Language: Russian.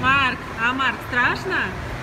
Марк, а Марк страшно?